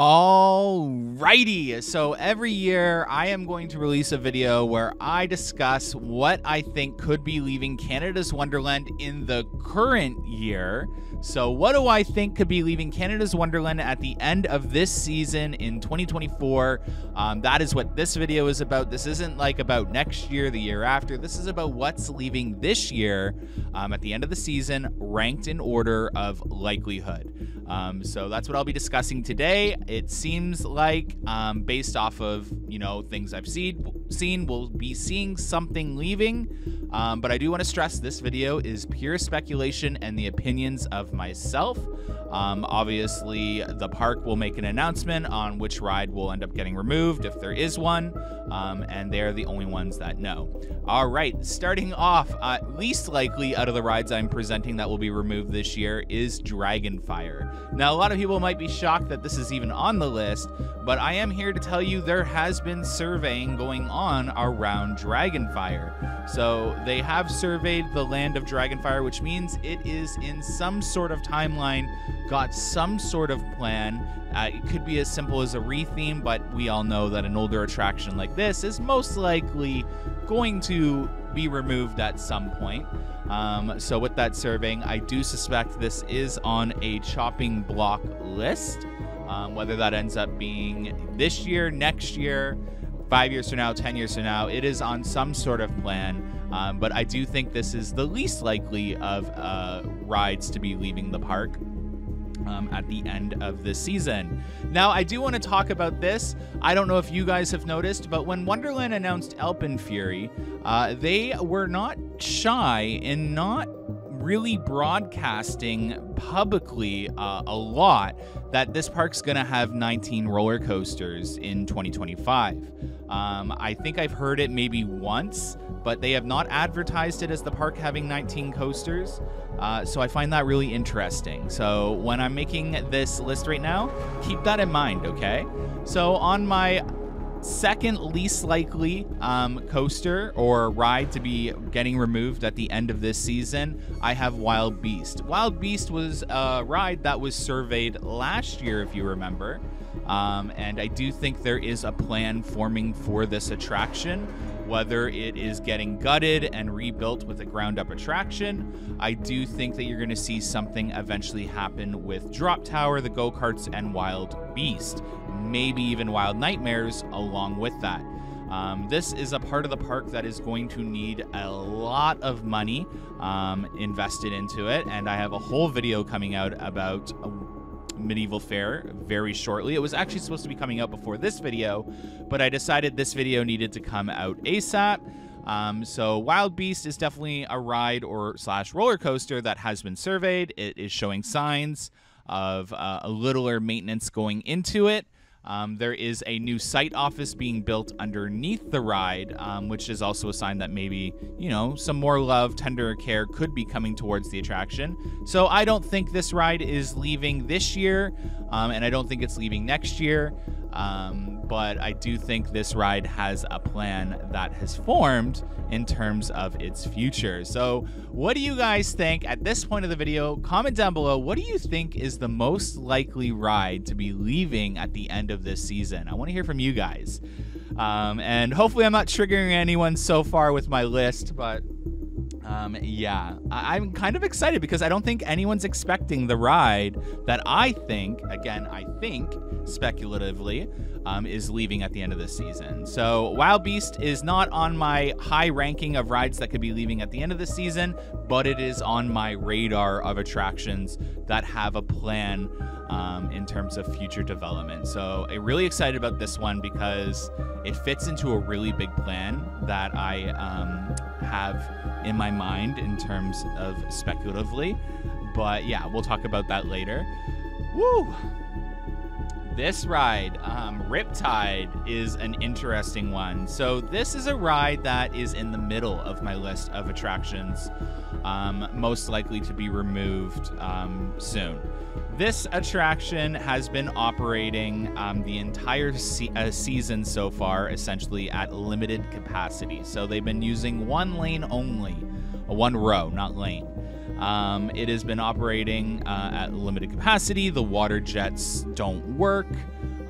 Alrighty, so every year I am going to release a video where I discuss what I think could be leaving Canada's Wonderland in the current year. So, what do I think could be leaving Canada's Wonderland at the end of this season in 2024? Um, that is what this video is about. This isn't like about next year, the year after. This is about what's leaving this year um, at the end of the season, ranked in order of likelihood. Um, so, that's what I'll be discussing today. It seems like, um, based off of you know things I've seen, seen, we'll be seeing something leaving. Um, but I do want to stress this video is pure speculation and the opinions of myself. Um, obviously, the park will make an announcement on which ride will end up getting removed if there is one, um, and they're the only ones that know. All right, starting off, uh, least likely out of the rides I'm presenting that will be removed this year is Dragon Fyre. Now, a lot of people might be shocked that this is even on the list, but I am here to tell you there has been surveying going on around Dragon Fyre. So they have surveyed the land of Dragon Fyre, which means it is in some sort of timeline got some sort of plan. Uh, it could be as simple as a retheme, but we all know that an older attraction like this is most likely going to be removed at some point. Um, so, with that serving, I do suspect this is on a chopping block list. Um, whether that ends up being this year, next year, five years from now, 10 years from now, it is on some sort of plan. Um, but I do think this is the least likely of uh, rides to be leaving the park um, at the end of the season. Now, I do want to talk about this. I don't know if you guys have noticed, but when Wonderland announced Alpenfury, uh, they were not shy in not really broadcasting publicly uh, a lot that this park's going to have 19 roller coasters in 2025. Um, I think I've heard it maybe once, but they have not advertised it as the park having 19 coasters. Uh, so I find that really interesting. So when I'm making this list right now, keep that in mind, okay? So on my second least likely um, coaster or ride to be getting removed at the end of this season, I have Wild Beast. Wild Beast was a ride that was surveyed last year, if you remember. Um, and I do think there is a plan forming for this attraction whether it is getting gutted and rebuilt with a ground up attraction. I do think that you're going to see something eventually happen with Drop Tower, the go karts, and Wild Beast. Maybe even Wild Nightmares along with that. Um, this is a part of the park that is going to need a lot of money um, invested into it, and I have a whole video coming out about Medieval Faire very shortly. It was actually supposed to be coming out before this video, but I decided this video needed to come out ASAP. Um, so Wild Beast is definitely a ride or slash roller coaster that has been surveyed. It is showing signs of uh, a littler maintenance going into it. Um, there is a new site office being built underneath the ride, um, which is also a sign that maybe, you know, some more love, tender care could be coming towards the attraction. So I don't think this ride is leaving this year, um, and I don't think it's leaving next year. Um, but I do think this ride has a plan that has formed in terms of its future. So, what do you guys think at this point of the video? Comment down below. What do you think is the most likely ride to be leaving at the end of this season? I want to hear from you guys. Um, and hopefully, I'm not triggering anyone so far with my list, but um, yeah, I- am kind of excited because I don't think anyone's expecting the ride that I think, again, I think speculatively, um, is leaving at the end of the season. So Wild Beast is not on my high ranking of rides that could be leaving at the end of the season, but it is on my radar of attractions that have a plan um, in terms of future development. So I'm really excited about this one because it fits into a really big plan that I um, have in my mind in terms of speculatively. But yeah, we'll talk about that later. Woo! This ride, um, Riptide, is an interesting one. So, this is a ride that is in the middle of my list of attractions, um, most likely to be removed um, soon. This attraction has been operating um, the entire se- uh, season so far, essentially at limited capacity. So they've been using one lane only, uh, one row, not lane. Um, it has been operating uh, at limited capacity. The water jets don't work.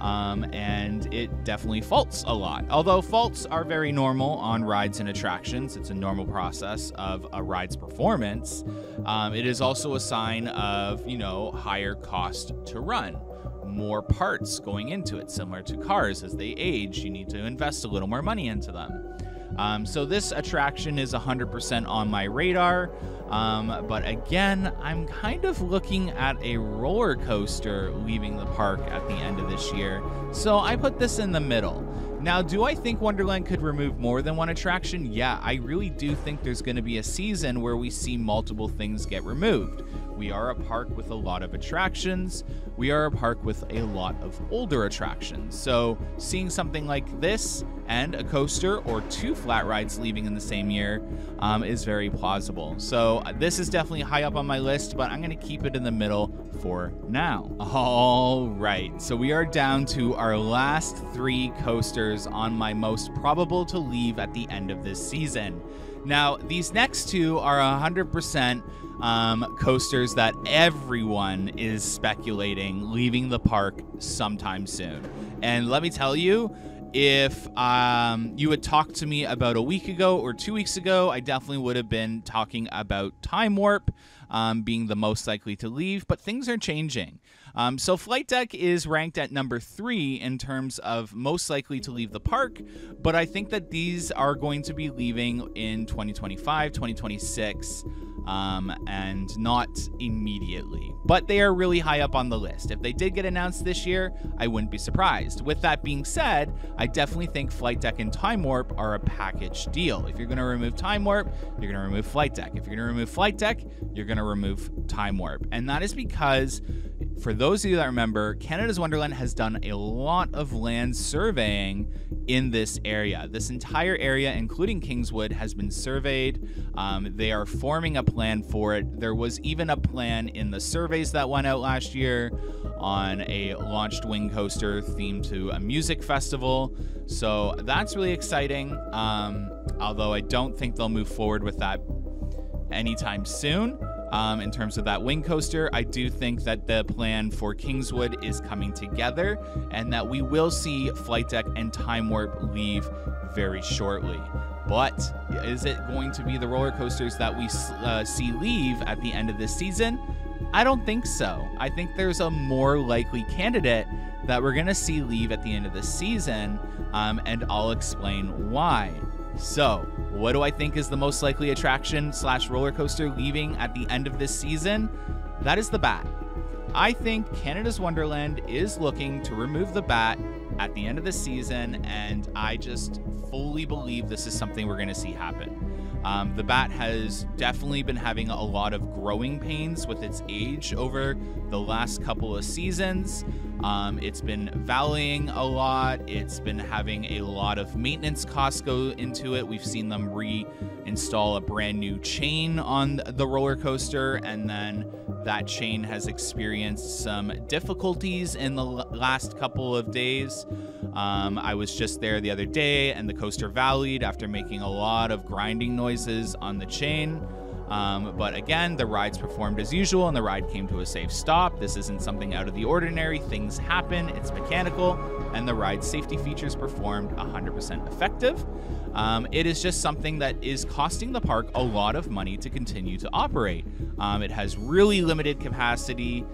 Um, and it definitely faults a lot. Although faults are very normal on rides and attractions, it's a normal process of a ride's performance. Um, it is also a sign of, you know, higher cost to run more parts going into it, similar to cars. As they age, you need to invest a little more money into them. Um, so this attraction is 100% on my radar. Um, but again, I'm kind of looking at a roller coaster leaving the park at the end of this year. So I put this in the middle. Now, do I think Wonderland could remove more than one attraction? Yeah, I really do think there's going to be a season where we see multiple things get removed. We are a park with a lot of attractions. We are a park with a lot of older attractions. So, seeing something like this and a coaster or two flat rides leaving in the same year um, is very plausible. So, this is definitely high up on my list, but I'm going to keep it in the middle for now. All right, so we are down to our last three coasters on my most probable to leave at the end of this season. Now, these next two are 100% um, coasters that everyone is speculating leaving the park sometime soon. And let me tell you, if um, you had talked to me about a week ago or two weeks ago, I definitely would have been talking about Time Warp um, being the most likely to leave, but things are changing. Um, so Flight Deck is ranked at number three in terms of most likely to leave the park, but I think that these are going to be leaving in 2025, 2026 um, and not immediately. But they are really high up on the list. If they did get announced this year, I wouldn't be surprised. With that being said, I definitely think Flight Deck and Time Warp are a package deal. If you're going to remove Time Warp, you're going to remove Flight Deck. If you're going to remove Flight Deck, you're going to remove Time Warp. And that is because for those of you that remember, Canada's Wonderland has done a lot of land surveying in this area. This entire area, including Kingswood, has been surveyed. Um, they are forming a plan for it. There was even a plan in the surveys that went out last year on a launched wing coaster themed to a music festival. So that's really exciting. Um, although I don't think they'll move forward with that anytime soon. Um, in terms of that wing coaster, I do think that the plan for Kingswood is coming together and that we will see Flight Deck and Time Warp leave very shortly. But is it going to be the roller coasters that we uh, see leave at the end of this season? I don't think so. I think there's a more likely candidate that we're going to see leave at the end of the season, um, and I'll explain why. So, what do I think is the most likely attraction slash roller coaster leaving at the end of this season? That is the bat. I think Canada's Wonderland is looking to remove the bat at the end of the season, and I just fully believe this is something we're going to see happen. Um, the bat has definitely been having a lot of growing pains with its age over the last couple of seasons. Um, it's been valleying a lot. It's been having a lot of maintenance costs go into it. We've seen them reinstall a brand new chain on the roller coaster, and then that chain has experienced some difficulties in the last couple of days. Um, I was just there the other day, and the coaster valleyed after making a lot of grinding noises on the chain. Um, but again, the rides performed as usual and the ride came to a safe stop. This isn't something out of the ordinary. Things happen, it's mechanical, and the ride's safety features performed 100% effective. Um, it is just something that is costing the park a lot of money to continue to operate. Um, it has really limited capacity.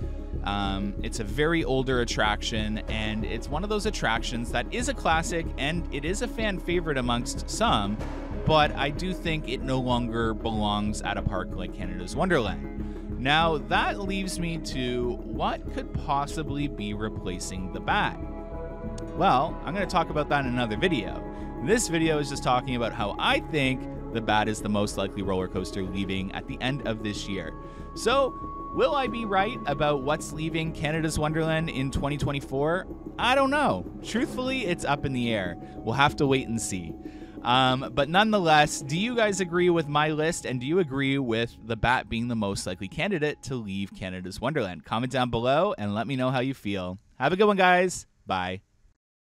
Um, it's a very older attraction, and it's one of those attractions that is a classic and it is a fan favorite amongst some, but I do think it no longer belongs at a park like Canada's Wonderland. Now, that leaves me to what could possibly be replacing the bat? Well, I'm going to talk about that in another video. This video is just talking about how I think the bat is the most likely roller coaster leaving at the end of this year. So, will I be right about what's leaving Canada's Wonderland in 2024? I don't know. Truthfully, it's up in the air. We'll have to wait and see. Um, but nonetheless, do you guys agree with my list? And do you agree with the bat being the most likely candidate to leave Canada's Wonderland? Comment down below and let me know how you feel. Have a good one, guys. Bye.